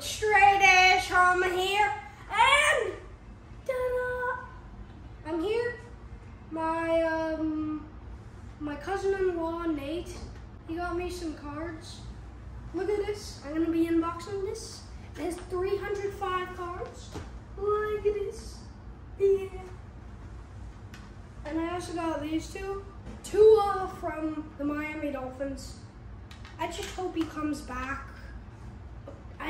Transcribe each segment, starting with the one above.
it's straight ash Homey here, and! I'm here. My um, my cousin-in-law Nate, he got me some cards. Look at this. I'm gonna be unboxing this. There's 305 cards. Look at this. Yeah. And I also got these two. Two uh, from the Miami Dolphins. I just hope he comes back.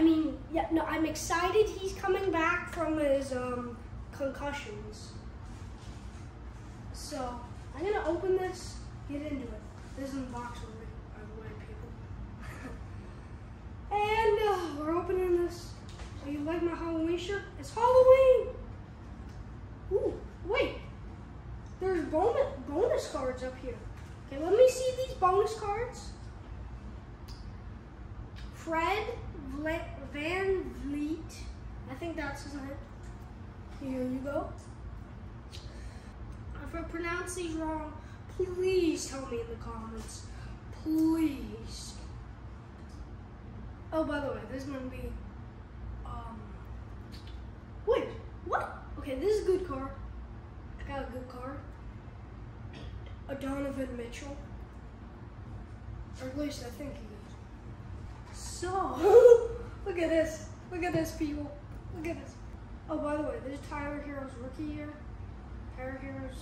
I mean, yeah, no, I'm excited he's coming back from his um, concussions. So, I'm gonna open this, get into it. This is an box already, the people. and uh, we're opening this. So you like my Halloween shirt? It's Halloween! Ooh, wait. There's bonus, bonus cards up here. Okay, let me see these bonus cards. Fred Vle- Van Vliet. I think that's his name. Here you go. If I pronounce these wrong, please tell me in the comments. Please. Oh, by the way, this is gonna be. Um. Wait, what? Okay, this is a good card. I got a good card. A Donovan Mitchell. Or at least I think he is. So, look at this. Look at this, people. Look at this. Oh, by the way, this is Tyler Herro's rookie year. Tyler Herro's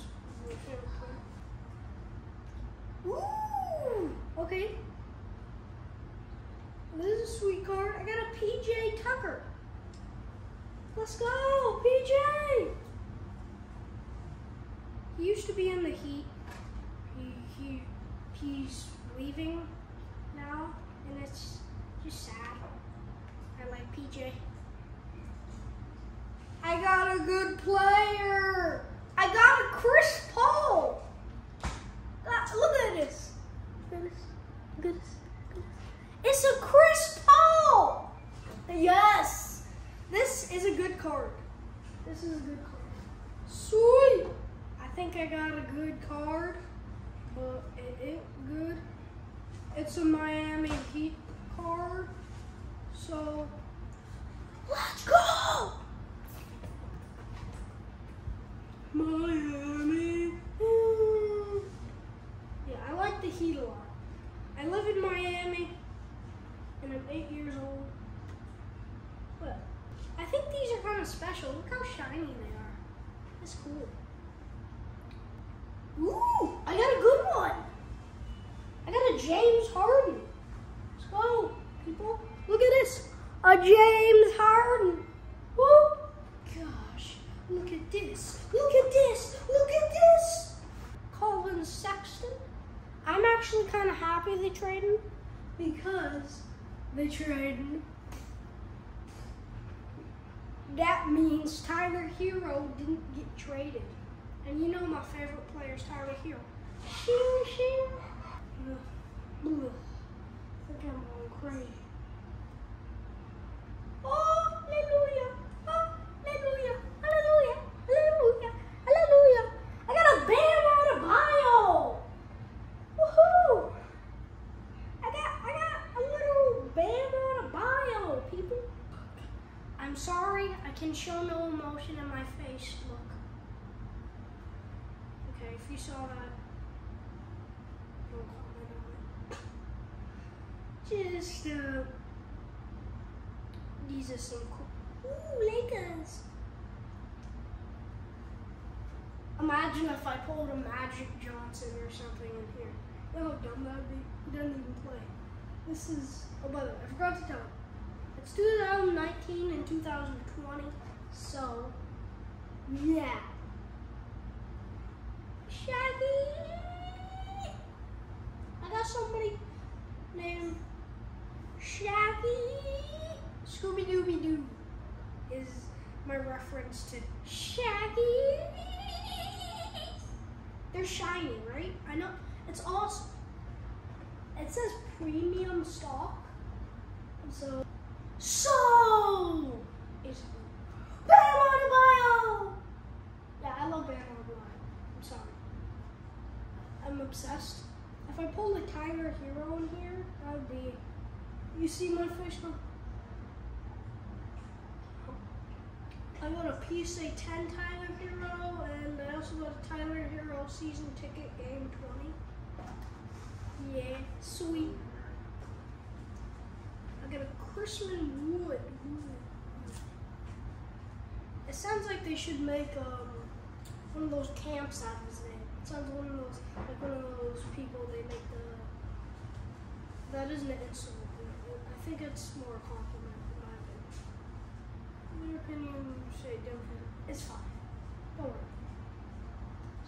favorite player. Ooh! Okay. This is a sweet card. I got a PJ Tucker. Let's go, PJ! He used to be in the Heat. He, he, he's leaving now, and it's just sad. I like PJ. I got a good player. I got a Chris Paul. Ah, Look at this. Look at this. It's a Chris Paul. Yes. This is a good card. This is a good card. Sweet. I think I got a good card, but it ain't good. It's a Miami Heat card. So let's go. Miami. Ooh. Yeah, I like the Heat a lot. I live in Miami, and I'm eight years old. But I think these are kind of special. Look how shiny they are. It's cool. Ooh, I got a good one. I got a James Harden. Let's go, people. Look at this. A James Harden. Woo. Gosh, look at this. Look at this. Look at this. Collin Sexton. I'm actually kind of happy they traded because they traded. That means Tyler Herro didn't get traded. And you know my favorite player is Tyler Herro. Shing, shing. Ugh. Ugh. I think I'm going crazy. Oh, hallelujah. Oh, hallelujah. Hallelujah. Hallelujah. Hallelujah. I got a bam out of bio. Woohoo. I got I got a little bam out of bio, people. I'm sorry, I can show no emotion in my face. Look. Okay, if you saw that, don't comment on it. Just, uh, these are some cool. Ooh, Lakers. Imagine if I pulled a Magic Johnson or something in here. Look how dumb that would be. He doesn't even play. This is, oh, by the way, I forgot to tell you. It's 2019 and 2020, so yeah. Shaggy! I got somebody named Shaggy. Scooby Dooby Doo is my reference to Shaggy. They're shiny, right? I know. It's awesome. It says premium stock. So, so is Bam Adebayo. Yeah, I love Bam Adebayo. I'm sorry. I'm obsessed. If I pull the Tyler Herro in here, that would be. You see my now? I got a PSA 10 Tyler Herro, and I also got a Tyler Herro season ticket game 20. Yeah, sweet. I got a Christian Wood. It sounds like they should make um, one of those camps out of his name. It sounds one of those like one of those people they make the. That isn't an insult. I think it's more a compliment in my opinion. In your opinion, say different. It's fine. Don't worry.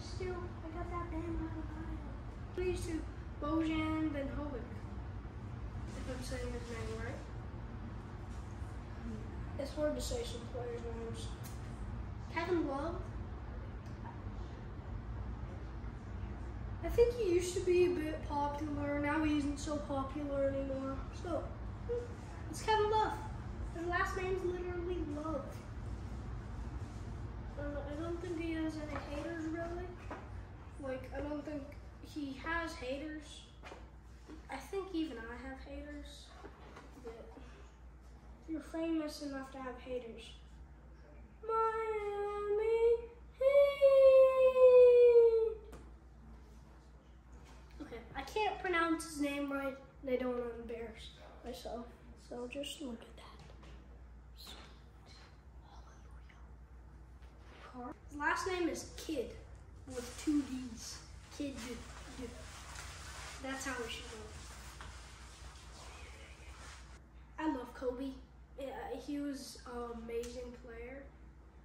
Still, I got that damn out of Please to Bojan Benhovic. I'm saying his name right. It's hard to say some players' names. Kevin Love. I think he used to be a bit popular. Now he isn't so popular anymore. So, hmm, it's Kevin Love. His last name's literally Love. Uh, I don't think he has any haters really. Like, I don't think he has haters. I think even I have haters. But you're famous enough to have haters. Miami. Okay, I can't pronounce his name right, I don't want to embarrass myself. So just look at that. His last name is Kid with two D's. Kid. That's how we should go. I love Kobe. He was an amazing player.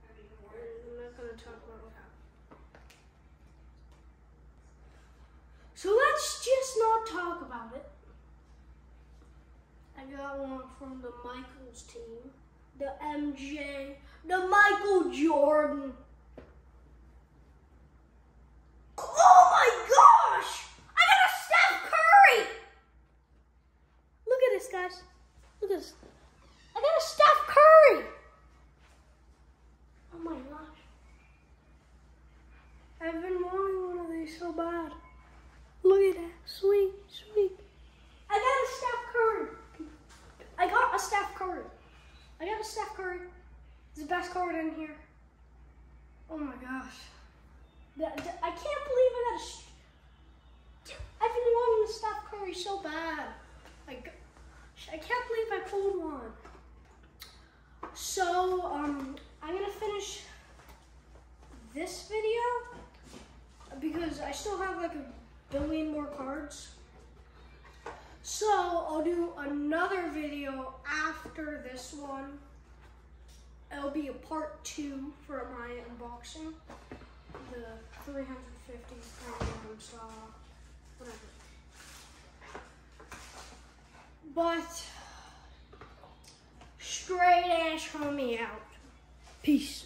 I'm not going to talk about that. So let's just not talk about it. I got one from the Michaels team. The MJ, the Michael Jordan. Oh my gosh! I got a Steph Curry! Look at this, guys. Look at this. I got a Steph Curry! Oh my gosh. I've been wanting one of these so bad. Look at that. Sweet, sweet. I got a Steph Curry. I got a Steph Curry. I got a Steph Curry. It's the best card in here. Oh my gosh. That, that- I can't believe I got a. sh- I've been wanting a Steph Curry so bad. Like, I can't believe I pulled one. So, um, I'm gonna finish this video because I still have like a billion more cards. So, I'll do another video after this one. It'll be a part two for my unboxing. The 350 premium saw, whatever. But, straight ass homie out. Peace.